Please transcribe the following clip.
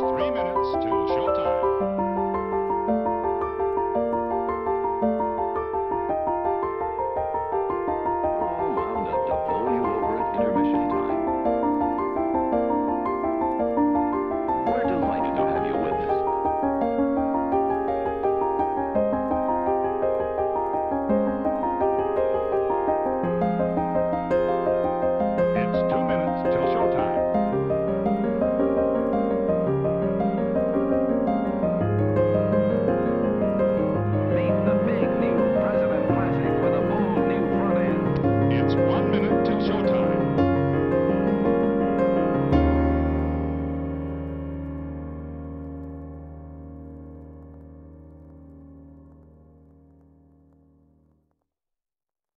three minutes to